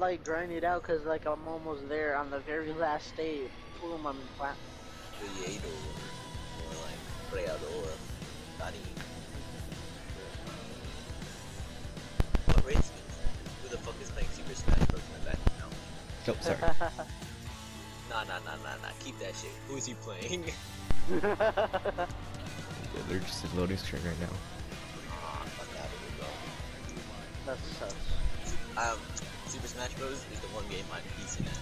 like grind it out because like I'm almost there on the very last day. Boom, I'm plat. Creator or like creador. Daddy. What race is? Who the fuck is playing Super Smash Bros. in the background? Oh, sorry. Nah, nah, nah, nah, nah. Keep that shit. Who is he playing? yeah, they're just in loading screen right now. Ah, fuck out of here, bro. that sucks. Um, Super Smash Bros. is the one game I'm decent at.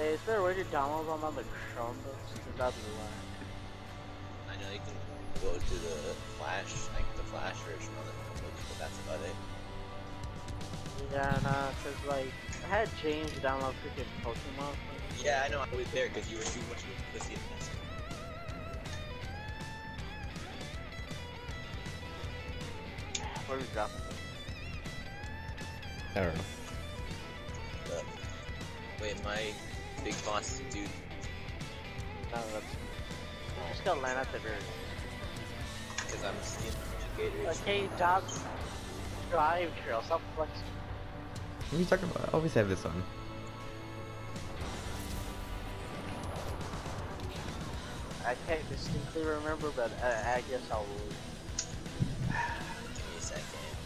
Hey, is there a way to download them on the Chromebooks? Cause that'd be why. I know you can go to the Flash, like the Flash version on the Chromebooks, but that's about it. Yeah, nah, cause like I had James download freaking Pokemon. Yeah, I know I was there because you were too much of a pussy and mess. Where we dropping? I don't know. But, wait, my big boss dude. No, that's. I just gotta land at the very. Because I'm a skin educator. Like, dog, drive trail, stop flexing. What are you talking about? I always have this on. I can't distinctly remember, but I, I guess I'll. Give me a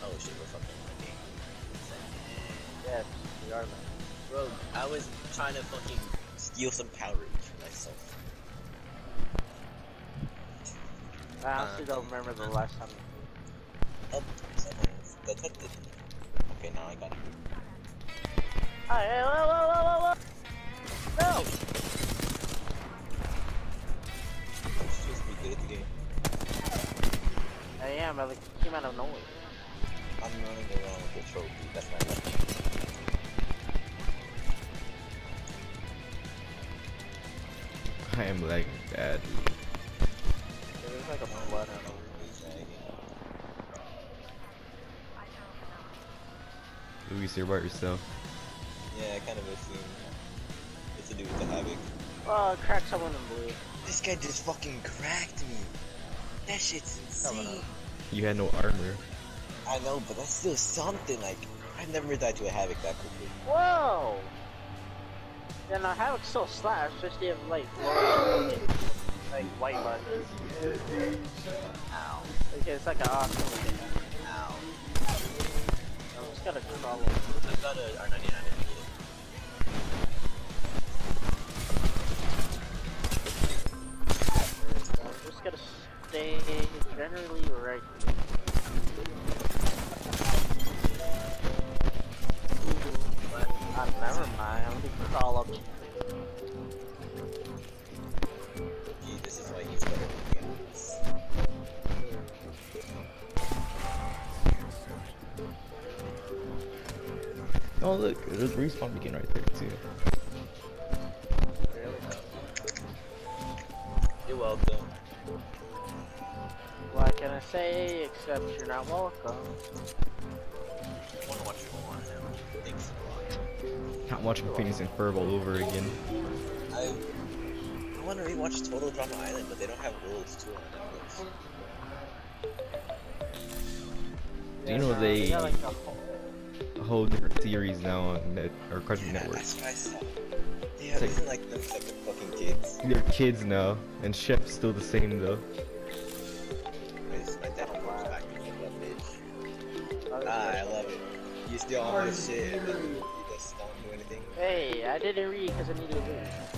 Oh shit, we're fucking Yes, we are. Landing. Bro, I was trying to fucking steal some power reach for myself. I honestly don't remember the last time. Oh, someone's detected me. Okay, now I got it. Hey, whoa, whoa, whoa, whoa, whoa! No! Excuse me, good at the game. I am, I like came out of nowhere. I'm running around with a trophy. That's my weapon. I am lagging bad. There's like a flood on Luis, you're by yourself. Yeah, I kind of assume it's to do with the havoc. Oh, crack someone in blue. This guy just fucking cracked me. That shit's Coming insane. You had no armor. I know, but that's still something. Like, I've never died to a havoc that quickly. Whoa! Yeah, now Havoc's still slash, just have like like white buttons. Ow. Like, it's like an awesome. thing. Ow. I'm just gonna crawl over. I've got a R99 if you need it. I'm just gonna stay generally right here. Respawn right there too. You're welcome. What can I say except you're not welcome? Wanna watch more on. Thanks a lot. Not watching Phineas and Ferb all over again. I I want to rewatch Total Drama Island, but they don't have rules too on Netflix. Do you know nah, they- got, like, a whole- different series now on net or Cartoon Yeah, Network. that's what I saw. Yeah, It's like- isn't like them like the fucking kids? They're kids now, and Chef's still the same though. My dad comes back like that bitch. Ah, I love it. You steal all this shit and you just don't do anything. Hey, I didn't read because I needed to read.